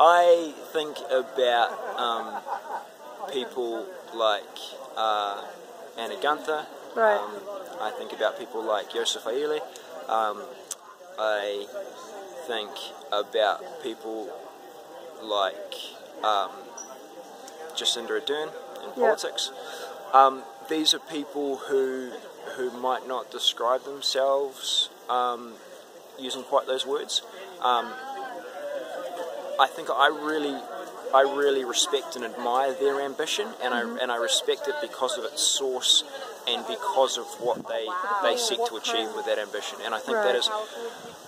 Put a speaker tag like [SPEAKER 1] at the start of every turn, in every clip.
[SPEAKER 1] I think about um, people like uh, Anna Guenther.
[SPEAKER 2] Right.
[SPEAKER 1] Um, I think about people like Joseph Aile. Um, I think about people like um, Jacinda Ardern in
[SPEAKER 2] Yeah.
[SPEAKER 1] politics. Um, these are people who who might not describe themselves um, using quite those words. I think I really, I really respect and admire their ambition, and I and I respect it because of its source and because of what they they seek to achieve with that ambition. And I think that
[SPEAKER 2] Right.
[SPEAKER 1] is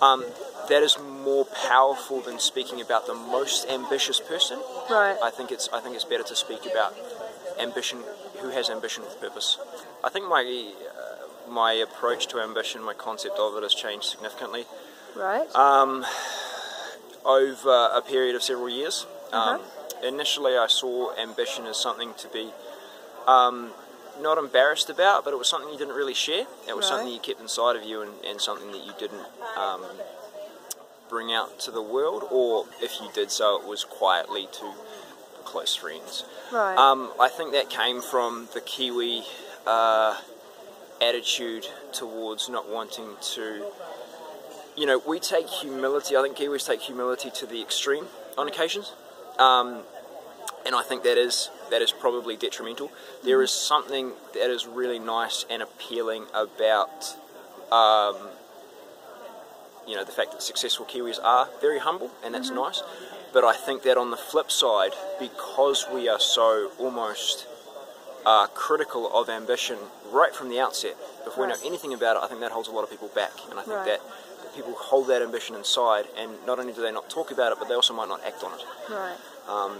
[SPEAKER 1] um, that is more powerful than speaking about the most ambitious person.
[SPEAKER 2] Right.
[SPEAKER 1] I think it's I think it's better to speak about ambition, who has ambition with purpose. I think my uh, my approach to ambition, my concept of it, has changed significantly
[SPEAKER 2] Right.
[SPEAKER 1] um, over a period of several years.
[SPEAKER 2] Uh-huh.
[SPEAKER 1] Um, initially, I saw ambition as something to be um, not embarrassed about, but it was something you didn't really share. It was something you kept inside of you and, and something that you didn't um, bring out to the world, or if you did so, it was quietly to close friends.
[SPEAKER 2] right.
[SPEAKER 1] Um, I think that came from the Kiwi uh, attitude towards not wanting to. You know, we take humility. I think Kiwis take humility to the extreme on occasions, um, and I think that is that is probably detrimental. There is something that is really nice and appealing about. Um, you know the fact that successful Kiwis are very humble, and that's nice. But I think that on the flip side, because we are so almost uh, critical of ambition right from the outset, if we know anything about it, I think that holds a lot of people back. And I think
[SPEAKER 2] Right.
[SPEAKER 1] that, that people hold that ambition inside, and not only do they not talk about it, but they also might not act on it.
[SPEAKER 2] right.
[SPEAKER 1] Um,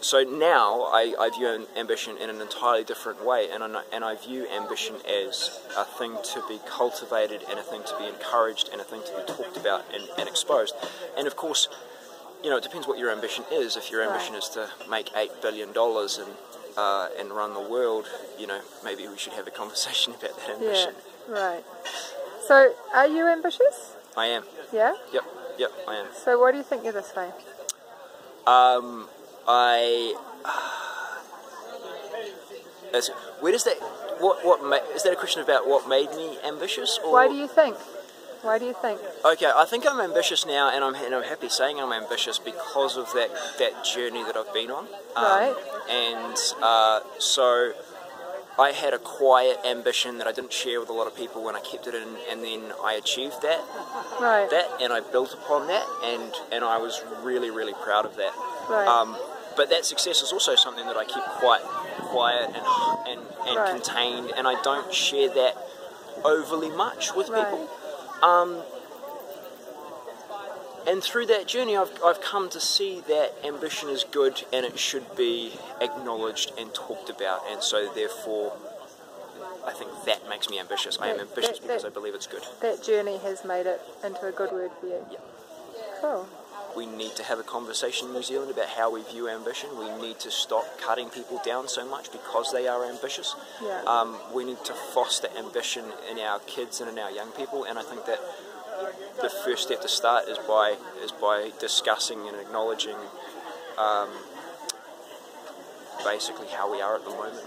[SPEAKER 1] so now I, I view ambition in an entirely different way, and I, and I view ambition as a thing to be cultivated, and a thing to be encouraged, and a thing to be talked about and, and exposed. And of course, you know, it depends what your ambition is. If your
[SPEAKER 2] Right.
[SPEAKER 1] ambition is to make eight billion dollars and uh, and run the world, you know, maybe we should have a conversation about that ambition. Yeah.
[SPEAKER 2] Right. So, are you ambitious?
[SPEAKER 1] I am.
[SPEAKER 2] Yeah.
[SPEAKER 1] Yep. Yep. I am.
[SPEAKER 2] So, why do you think you're this way?
[SPEAKER 1] Um, I. That's, where does that? What? What? Ma- is that a question about what made me ambitious? Or?
[SPEAKER 2] Why do you think? Why do you think?
[SPEAKER 1] Okay, I think I'm ambitious now, and I'm and I'm happy saying I'm ambitious because of that that journey that I've been on. Um,
[SPEAKER 2] Right.
[SPEAKER 1] And uh, so. I had a quiet ambition that I didn't share with a lot of people when I kept it in, and then I achieved that,
[SPEAKER 2] Right.
[SPEAKER 1] that, and I built upon that, and and I was really, really proud of that.
[SPEAKER 2] Right.
[SPEAKER 1] Um, but that success is also something that I keep quite quiet and and, and
[SPEAKER 2] Right.
[SPEAKER 1] contained, and I don't share that overly much with
[SPEAKER 2] Right.
[SPEAKER 1] people. Um, and through that journey, I've, I've come to see that ambition is good and it should be acknowledged and talked about, and so therefore, I think that makes me ambitious. I am ambitious
[SPEAKER 2] that-
[SPEAKER 1] because
[SPEAKER 2] that-
[SPEAKER 1] I believe it's good.
[SPEAKER 2] That journey has made it into a good word for you.
[SPEAKER 1] Yeah.
[SPEAKER 2] Cool.
[SPEAKER 1] We need to have a conversation in New Zealand about how we view ambition. We need to stop cutting people down so much because they are ambitious.
[SPEAKER 2] Yeah.
[SPEAKER 1] Um, we need to foster ambition in our kids and in our young people, and I think that the first step to start is by is by discussing and acknowledging um, basically how we are at the moment.